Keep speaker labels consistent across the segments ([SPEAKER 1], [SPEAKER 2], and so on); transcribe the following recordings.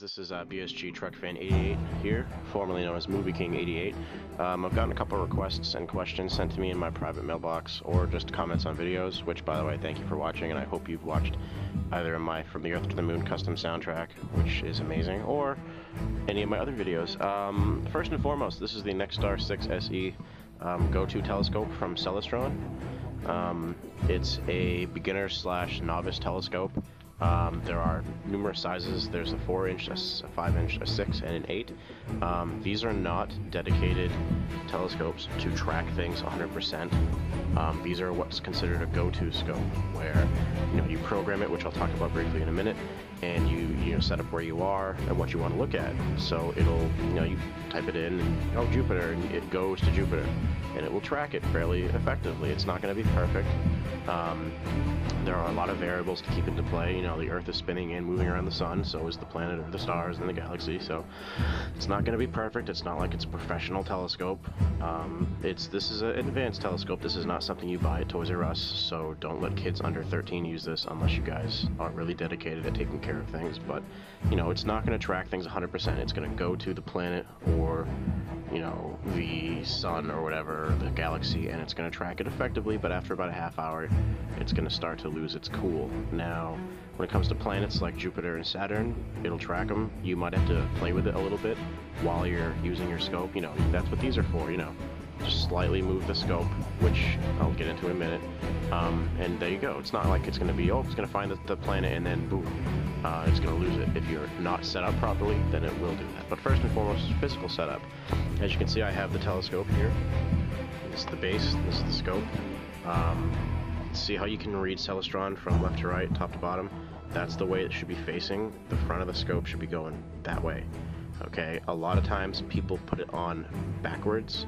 [SPEAKER 1] this is uh, BSG Truck Fan 88 here, formerly known as Movie King 88. Um, I've gotten a couple requests and questions sent to me in my private mailbox, or just comments on videos. Which, by the way, thank you for watching, and I hope you've watched either my From the Earth to the Moon custom soundtrack, which is amazing, or any of my other videos. Um, first and foremost, this is the Nexstar 6 SE um, go-to telescope from Celestron. Um, it's a beginner slash novice telescope. Um, there are numerous sizes. There's a 4 inch, a 5 inch, a 6, and an 8. Um, these are not dedicated telescopes to track things 100%. Um, these are what's considered a go-to scope, where you know you program it, which I'll talk about briefly in a minute, and you you know set up where you are and what you want to look at. So it'll you know you type it in, and, oh Jupiter, and it goes to Jupiter, and it will track it fairly effectively. It's not going to be perfect. Um, there are a lot of variables to keep into play. You know, the Earth is spinning and moving around the sun, so is the planet or the stars and the galaxy. So it's not going to be perfect. It's not like it's a professional telescope. Um, it's this is an advanced telescope. This is not something you buy at Toys R Us. So don't let kids under 13 use this unless you guys aren't really dedicated at taking care of things. But you know, it's not going to track things 100%. It's going to go to the planet or you know, the sun or whatever, the galaxy, and it's going to track it effectively, but after about a half hour, it's going to start to lose its cool. Now, when it comes to planets like Jupiter and Saturn, it'll track them. You might have to play with it a little bit while you're using your scope. You know, that's what these are for, you know. Just slightly move the scope, which I'll get into in a minute. Um, and there you go. It's not like it's going to be, oh, it's going to find the, the, planet and then boom, uh, it's going to lose it. If you're not set up properly, then it will do that. But first and foremost, physical setup. As you can see, I have the telescope here. This is the base, this is the scope. Um, see how you can read Celestron from left to right, top to bottom? That's the way it should be facing. The front of the scope should be going that way. Okay, a lot of times people put it on backwards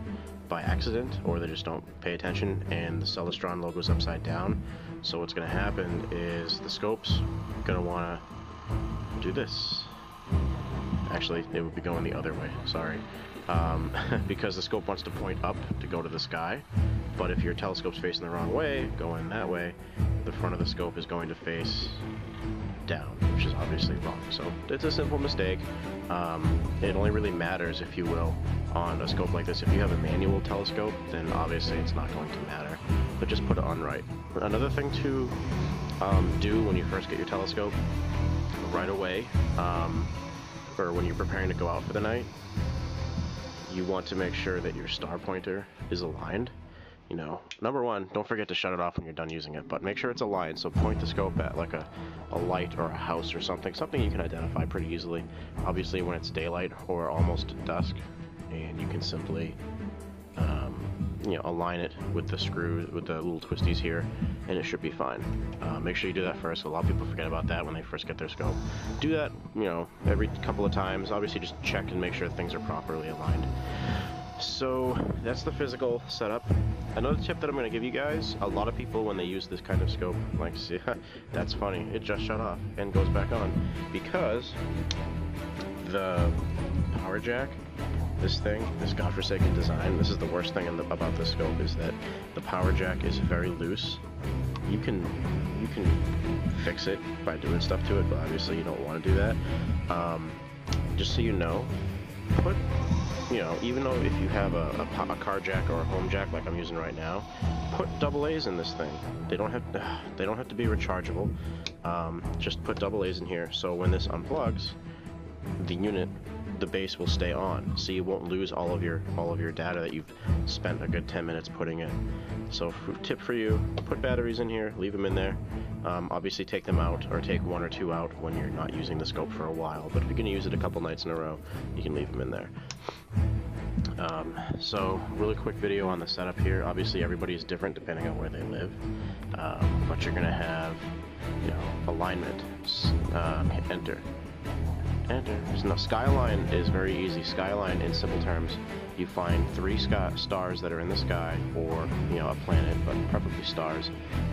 [SPEAKER 1] by accident or they just don't pay attention and the Celestron logo is upside down. So what's going to happen is the scope's going to want to do this. Actually, it would be going the other way, sorry. Um, because the scope wants to point up to go to the sky, but if your telescope's facing the wrong way, going that way, the front of the scope is going to face down, which is obviously wrong. So it's a simple mistake. Um, it only really matters, if you will, on a scope like this. If you have a manual telescope, then obviously it's not going to matter, but just put it on right. Another thing to um, do when you first get your telescope, right away, um, or when you're preparing to go out for the night, you want to make sure that your star pointer is aligned. You know, number one, don't forget to shut it off when you're done using it, but make sure it's aligned, so point the scope at like a, a light or a house or something, something you can identify pretty easily. Obviously when it's daylight or almost dusk, and you can simply, you know, align it with the screw, with the little twisties here, and it should be fine. Uh, make sure you do that first. A lot of people forget about that when they first get their scope. Do that, you know, every couple of times. Obviously just check and make sure things are properly aligned. So that's the physical setup. Another tip that I'm going to give you guys, a lot of people when they use this kind of scope, like, see, that's funny, it just shut off and goes back on. Because the power jack, this thing, this godforsaken design, this is the worst thing the, about this scope, is that the power jack is very loose. You can, you can fix it by doing stuff to it, but obviously you don't want to do that. Um, just so you know, put you know, even though if you have a, a, a, car jack or a home jack like I'm using right now, put double A's in this thing. They don't have to, they don't have to be rechargeable. Um, just put double A's in here. So when this unplugs, the unit, the base will stay on. So you won't lose all of your all of your data that you've spent a good 10 minutes putting in. So tip for you, put batteries in here, leave them in there. Um, obviously take them out or take one or two out when you're not using the scope for a while. But if you're going to use it a couple nights in a row, you can leave them in there. Um, so, really quick video on the setup here. Obviously, everybody is different depending on where they live, um, but you're going to have, you know, alignment. Hit enter. Enter. Now, SkyAlign is very easy. SkyAlign, in simple terms, you find three sky stars that are in the sky, or you know, a planet, but preferably stars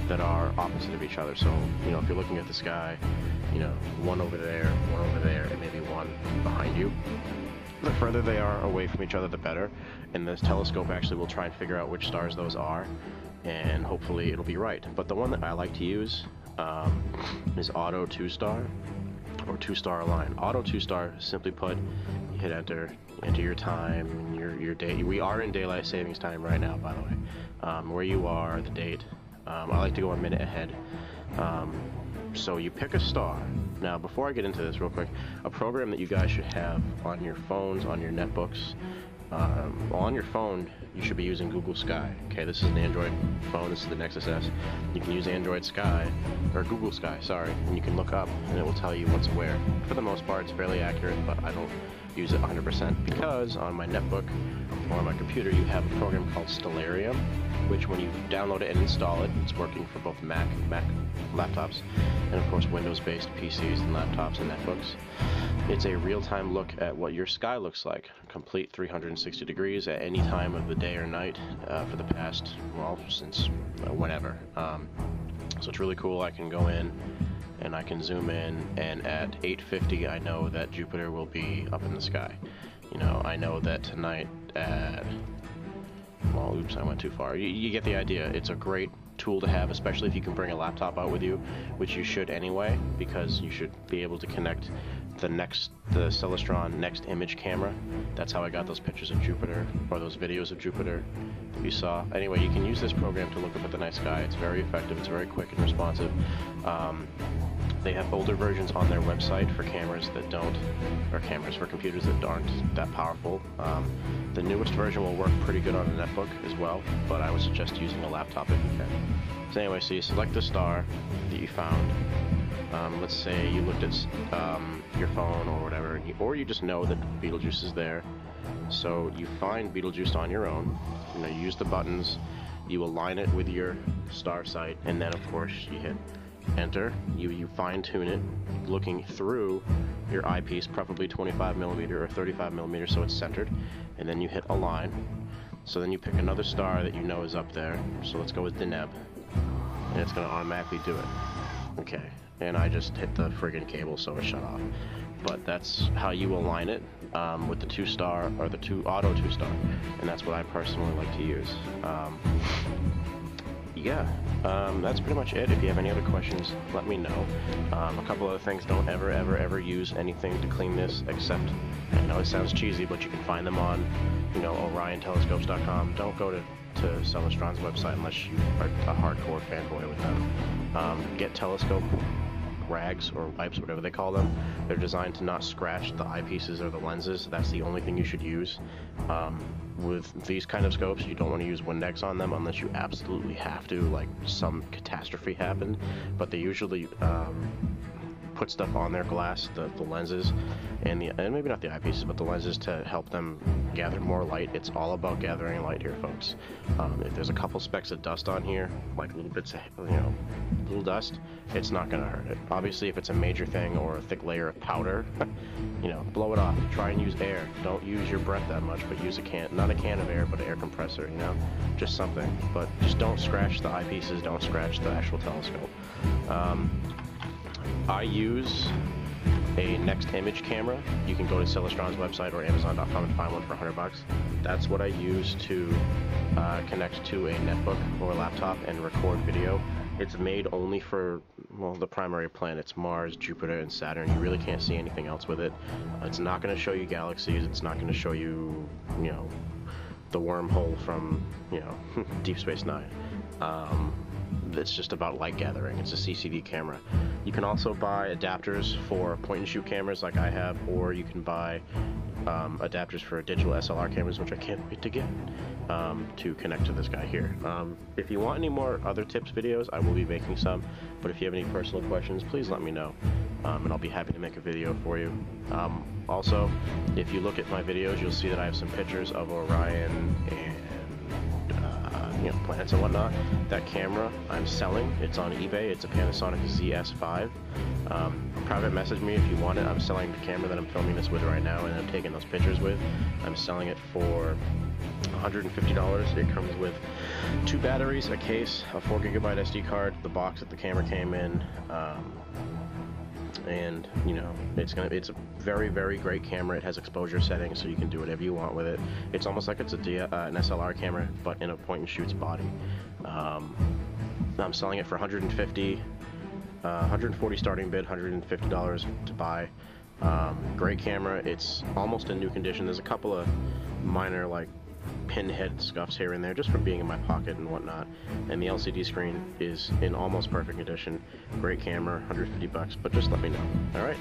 [SPEAKER 1] that are opposite of each other. So, you know, if you're looking at the sky, you know, one over there, one over there, and maybe one behind you the further they are away from each other, the better. And this telescope actually will try and figure out which stars those are, and hopefully it'll be right. But the one that I like to use um, is Auto 2 Star. Or two star line. Auto two star, simply put, you hit enter, enter your time, your your date. We are in daylight savings time right now, by the way. Um, where you are, the date. Um, I like to go a minute ahead. Um, so you pick a star. Now, before I get into this real quick, a program that you guys should have on your phones, on your netbooks, um, on your phone, you should be using Google Sky. Okay, this is an Android phone. This is the Nexus S. You can use Android Sky, or Google Sky, sorry, and you can look up, and it will tell you what's where. For the most part, it's fairly accurate, but I don't use it 100% because on my netbook or on my computer, you have a program called Stellarium, which when you download it and install it, it's working for both Mac, and Mac laptops, and of course Windows-based PCs and laptops and netbooks. It's a real-time look at what your sky looks like, complete 360 degrees at any time of the day or night uh, for the past, well, since uh, whenever. Um, so it's really cool. I can go in and I can zoom in, and at 8:50, I know that Jupiter will be up in the sky. You know, I know that tonight at well, oops, I went too far. You, you, get the idea. It's a great tool to have, especially if you can bring a laptop out with you, which you should anyway, because you should be able to connect the next, the Celestron NexImage camera. That's how I got those pictures of Jupiter, or those videos of Jupiter that you saw. Anyway, you can use this program to look up at the night sky. It's very effective, it's very quick and responsive. Um, they have older versions on their website for cameras that don't, or cameras for computers that aren't that powerful. Um, the newest version will work pretty good on a netbook as well, but I would suggest using a laptop if you can. So anyway, so you select the star that you found. Um, let's say you looked at um, your phone or whatever, or you just know that Betelgeuse is there. So you find Betelgeuse on your own. You know, you use the buttons. You align it with your star sight, and then of course you hit enter, you, you fine tune it, looking through your eyepiece, preferably 25 millimeter or 35 millimeter so it's centered, and then you hit align. So then you pick another star that you know is up there, so let's go with Deneb, and it's going to automatically do it. Okay, and I just hit the friggin' cable so it shut off. But that's how you align it um, with the two star or the two auto two star, and that's what I personally like to use. Um, yeah, um, that's pretty much it. If you have any other questions, let me know. Um, a couple other things, don't ever, ever, ever use anything to clean this except, I know it sounds cheesy, but you can find them on, you know, oriontelescopes.com. Don't go to, to Celestron's website unless you are a hardcore fanboy with them. Um, get telescope rags or wipes, whatever they call them. They're designed to not scratch the eyepieces or the lenses. That's the only thing you should use. Um, with these kind of scopes, you don't want to use Windex on them unless you absolutely have to, like some catastrophe happened. But they usually um, put stuff on their glass, the, the lenses, and the and maybe not the eyepieces, but the lenses to help them gather more light. It's all about gathering light here, folks. Um, if there's a couple specks of dust on here, like little bits of, you know, little dust, it's not going to hurt it. Obviously, if it's a major thing or a thick layer of powder, you know, blow it off. Try and use air. Don't use your breath that much, but use a can, not a can of air, but an air compressor, you know, just something. But just don't scratch the eyepieces, don't scratch the actual telescope. Um, I use a NexImage camera. You can go to Celestron's website or Amazon.com and find one for 100 bucks. That's what I use to uh, connect to a netbook or laptop and record video. It's made only for well the primary planets Mars, Jupiter, and Saturn. You really can't see anything else with it. It's not going to show you galaxies. It's not going to show you you know the wormhole from you know Deep Space Nine. Um, it's just about light gathering. It's a CCD camera. You can also buy adapters for point and shoot cameras like I have, or you can buy um, adapters for digital SLR cameras, which I can't wait to get, um, to connect to this guy here. Um, if you want any more other tips videos, I will be making some, but if you have any personal questions, please let me know, um, and I'll be happy to make a video for you. Um, also, if you look at my videos, you'll see that I have some pictures of Orion and you know, planets and whatnot. That camera I'm selling. It's on eBay. It's a Panasonic ZS5. Um, private message me if you want it. I'm selling the camera that I'm filming this with right now and I'm taking those pictures with. I'm selling it for $150. It comes with two batteries, a case, a 4 gigabyte SD card, the box that the camera came in, um, and you know it's gonna it's a very very great camera it has exposure settings so you can do whatever you want with it it's almost like it's a D, uh, an SLR camera but in a point and shoots body um, I'm selling it for 150 Uh, 140 starting bid, $150 to buy. Um, great camera. It's almost in new condition. There's a couple of minor like pinhead scuffs here and there just from being in my pocket and whatnot. And the LCD screen is in almost perfect condition. Great camera, 150 bucks. But just let me know. All right.